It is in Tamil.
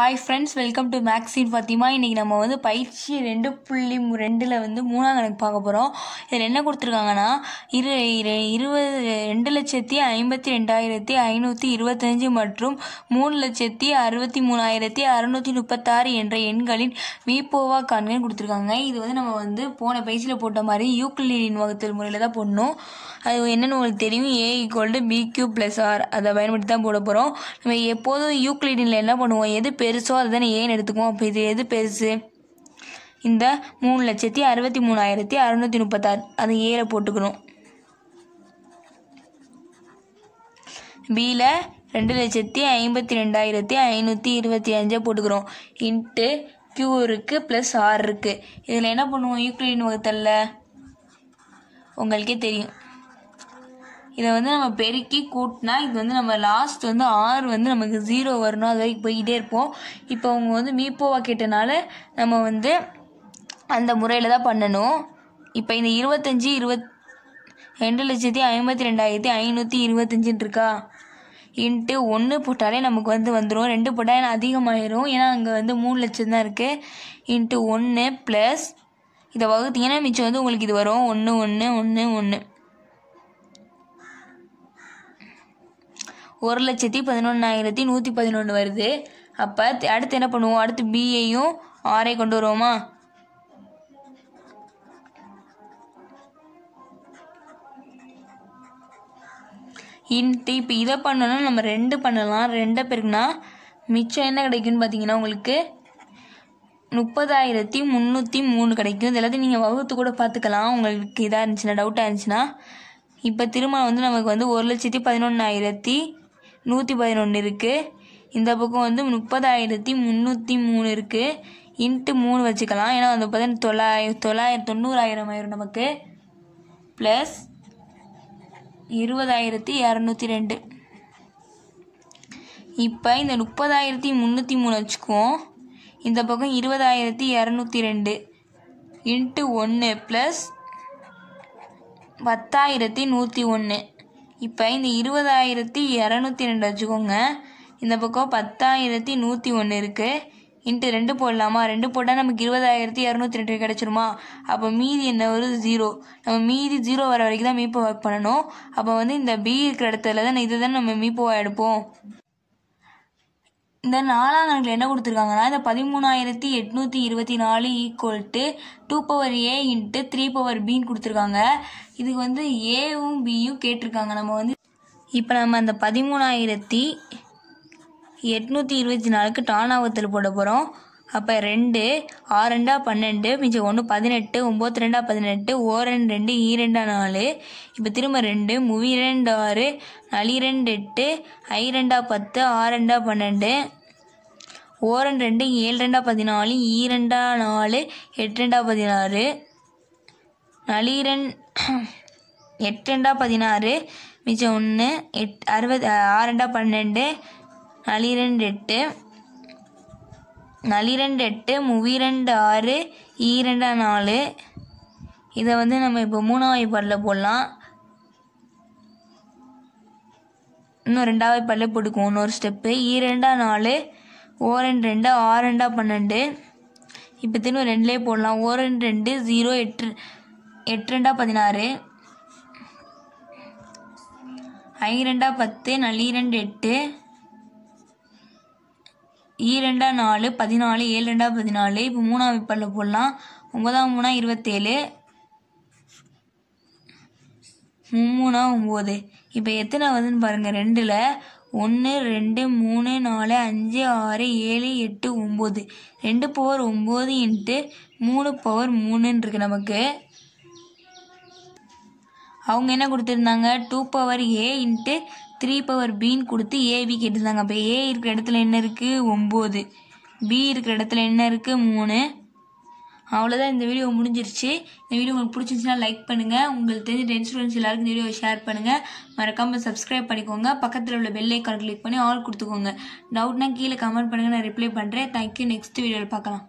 ஹாய் ஃப்ரெண்ட்ஸ் வெல்கம் டு மேக்ஸின் ஃபத்திமா இன்றைக்கி நம்ம வந்து பயிற்சி ரெண்டு புள்ளி ரெண்டில் வந்து மூணாம் கணக்கு பார்க்க போகிறோம் இதில் என்ன கொடுத்துருக்காங்கன்னா இரு இரு- இருபது ரெண்டு லட்சத்தி ஐம்பத்தி ரெண்டாயிரத்தி ஐநூற்றி இருபத்தஞ்சு மற்றும் மூணு லட்சத்தி அறுபத்தி மூணாயிரத்தி அறுநூற்றி முப்பத்தாறு என்ற எண்களின் மீப்போவா காண்கன்னு கொடுத்துருக்காங்க. இது வந்து நம்ம வந்து போன பயிற்சியில் போட்ட மாதிரி யூக்ளிடின் வகுத்தல் முறையில் தான் போடணும். அது என்னென்னு உங்களுக்கு தெரியும். A equal to b q plus r அதை பயன்படுத்தி தான் போட போகிறோம் நம்ம எப்போதும் யூக்ளிடினில் என்ன பண்ணுவோம்? எது பெருசோ அதுதானே ஏன் எடுத்துக்குவோம்? அப்போ இது எது பெருசு? இந்த மூணு லட்சத்தி அறுபத்தி மூணாயிரத்தி அறுநூற்றி முப்பத்தாறு. அது ஏழை போட்டுக்கணும். பியில் ரெண்டு லட்சத்தி ஐம்பத்தி ரெண்டாயிரத்தி ஐநூற்றி இருபத்தி அஞ்சை போட்டுக்கிறோம். இன்ட்டு கியூ இருக்குது ப்ளஸ் ஆர் இருக்குது இதில் என்ன பண்ணுவோம்? யூக்ளிடின் வகுத்தல்ல? உங்களுக்கே தெரியும். இதை வந்து நம்ம பெருக்கி கூட்டினா இது வந்து நம்ம லாஸ்ட் வந்து ஆறு வந்து நமக்கு ஜீரோ வரணும். அது வரைக்கும் போய்கிட்டே இருப்போம். இப்போ அவங்க வந்து மீப்போவா கேட்டனால நம்ம வந்து அந்த முறையில் தான் பண்ணணும். இப்போ இந்த இருபத்தஞ்சி இருபத் ரெண்டு லட்சத்தி ஐம்பத்தி ரெண்டாயிரத்தி ஐநூற்றி இருபத்தஞ்சுன்னு இருக்கா? இன்ட்டு ஒன்று போட்டாலே நமக்கு வந்து வந்துடும் ரெண்டு போட்டால் ஏன்னா அதிகமாயிரும்? ஏன்னா அங்கே வந்து மூணு லட்சம் தான் இருக்குது இன்ட்டு ஒன்று ப்ளஸ் இதை வகுத்தீங்கன்னா மிச்சம் வந்து உங்களுக்கு இது வரும். ஒன்று ஒன்று ஒன்று ஒன்று ஒரு லட்சத்தி பதினொன்றாயிரத்தி நூற்றி பதினொன்று வருது. அப்போ அடுத்து என்ன பண்ணுவோம்? அடுத்து பிஏயும் ஆரை கொண்டு வருவோமா? இன்ட்டு இப்போ இதை பண்ணணும்னா நம்ம ரெண்டு பண்ணலாம். ரெண்டை பெருக்குனா மிச்சம் என்ன கிடைக்கும்னு பார்த்தீங்கன்னா உங்களுக்கு முப்பதாயிரத்தி முந்நூற்றி மூணு கிடைக்கும். இது எல்லாத்தையும் நீங்கள் வகுத்து கூட பார்த்துக்கலாம் உங்களுக்கு இதாக இருந்துச்சுன்னா டவுட்டாக இருந்துச்சுன்னா. இப்போ திரும்ப வந்து நமக்கு வந்து ஒரு லட்சத்தி பதினொன்றாயிரத்தி நூற்றி பதினொன்று இருக்குது இந்த பக்கம் வந்து முப்பதாயிரத்தி முந்நூற்றி மூணு இருக்குது இன்ட்டு மூணு வச்சுக்கலாம். ஏன்னா வந்து பார்த்தீங்கன்னா தொள்ளாயிரம் தொள்ளாயிரம் தொண்ணூறாயிரம் ஆயிரம் நமக்கு. ப்ளஸ் இருபதாயிரத்தி இரநூத்தி ரெண்டு. இப்போ இந்த முப்பதாயிரத்தி முந்நூற்றி மூணு வச்சுக்குவோம். இந்த பக்கம் இருபதாயிரத்தி இரநூத்தி ரெண்டு. இன்ட்டு ஒன்று ப்ளஸ் பத்தாயிரத்தி நூற்றி ஒன்று இப்போ இந்த இருபதாயிரத்தி இரநூத்தி ரெண்டு வச்சுக்கோங்க. இந்த பக்கம் பத்தாயிரத்தி நூற்றி ஒன்று இருக்குது இன்ட்டு ரெண்டு போடலாமா? ரெண்டு போட்டால் நமக்கு இருபதாயிரத்தி இரநூத்தி ரெண்டு கிடச்சிருமா? அப்போ மீதி என்ன? வருது ஜீரோ நம்ம மீதி ஜீரோ வர வரைக்கும் தான் மீப்போ ஒர்க் பண்ணணும். அப்போ வந்து இந்த பி இருக்கிற இடத்துல தான் இதை தான் நம்ம மீப்போவாக எடுப்போம். இந்த நாலாம் கணக்கில் என்ன கொடுத்துருக்காங்கன்னா இந்த பதிமூணாயிரத்தி எட்நூற்றி இருபத்தி நாலு equal to two power a into three power பின்னு கொடுத்துருக்காங்க. இதுக்கு வந்து ஏவும் பியும் கேட்டிருக்காங்க. நம்ம வந்து இப்போ நம்ம அந்த பதிமூணாயிரத்தி எட்நூற்றி இருபத்தி நாலுக்கு டானாவத்தில் போட போகிறோம் அப்போ ரெண்டு ஆறு ரெண்டா பன்னெண்டு மிச்சம் ஒன்று பதினெட்டு ஒம்பது ரெண்டா பதினெட்டு ஓ ரெண்டு ரெண்டு ஈ ரெண்டா நாலு. இப்போ திரும்ப ரெண்டு முவி ரெண்டு ஆறு நளி ரெண்டு எட்டு ஐ ரெண்டா பத்து ஆறு ரெண்டா பன்னெண்டு. ஓ ரெண்டு ரெண்டு ஏழு ரெண்டா பதினாலு ஈ ரெண்டா நாலு எட்டு ரெண்டா பதினாறு. நளி ரெண்டு எட்டு ரெண்டா பதினாறு மிச்சம் ஒன்று எட் அறுபது ஆறு ரெண்டா பன்னெண்டு நளி ரெண்டு எட்டு. நளிரெண்டு எட்டு முவிரெண்டு ஆறு ஈரெண்டா நாலு இதை வந்து நம்ம இப்போ மூணாவது பாட்டில் போடலாம். இன்னும் ரெண்டாவது பாட்டில் போட்டுக்குவோம். இன்னொரு ஸ்டெப்பு ஈரெண்டா நாலு ஓ ரெண்டு ரெண்டு ஆறு ரெண்டா பன்னெண்டு. இப்போ திரும்ப ரெண்டுலேயே போடலாம். ஓ ரெண்டு ரெண்டு ஜீரோ எட்டு எட்டு ரெண்டா பதினாறு. ஐ ரெண்டா பத்து நளி ரெண்டு எட்டு ஈரெண்டா நாலு பதினாலு ஏழு ரெண்டா பதினாலு இப்போ மூணாம் விப்பலில் போடலாம். ஒன்பதாம் மூணா இருபத்தேழு. மூணா ஒம்பது இப்போ எத்தனை வருதுன்னு பாருங்கள் ரெண்டில் ஒன்று ரெண்டு மூணு நாலு அஞ்சு ஆறு ஏழு எட்டு ஒம்பது ரெண்டு பவர் ஒம்பது இன்ட்டு மூணு பவர் மூணுன்னு இருக்குது நமக்கு. அவங்க என்ன கொடுத்துருந்தாங்க? Two power a into three power பின்னு கொடுத்து ஏவி கேட்டிருந்தாங்க. அப்போ ஏ இருக்கிற இடத்துல என்ன இருக்குது ஒம்பது. பி இருக்கிற இடத்துல என்ன இருக்குது மூணு. அவ்வளோதான் இந்த வீடியோ முடிஞ்சிருச்சு. இந்த வீடியோ உங்களுக்கு பிடிச்சிருந்துச்சுன்னா லைக் பண்ணுங்கள் உங்களுக்கு தெரிஞ்ச டென் ஸ்டூடெண்ட்ஸ் எல்லாருக்கும் இந்த வீடியோவை ஷேர் பண்ணுங்கள் மறக்காமல் சப்ஸ்கிரைப் பண்ணிக்கோங்க. பக்கத்தில் உள்ள பெல் ஐக்கான் கிளிக் பண்ணி ஆல் கொடுத்துக்கோங்க. டவுட்னா கீழே கமெண்ட் பண்ணுங்கள் நான் ரிப்ளை பண்ணுறேன் தேங்க்யூ நெக்ஸ்ட் வீடியோவில் பார்க்கலாம்.